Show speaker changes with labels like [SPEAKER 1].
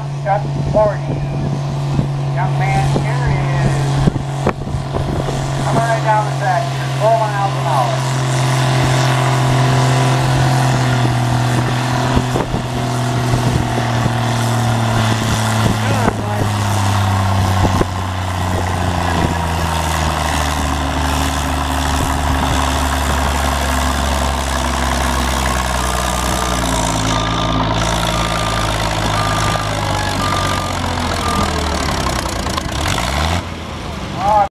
[SPEAKER 1] hot shot party. Young man here is. I'm right down the track, four miles an hour.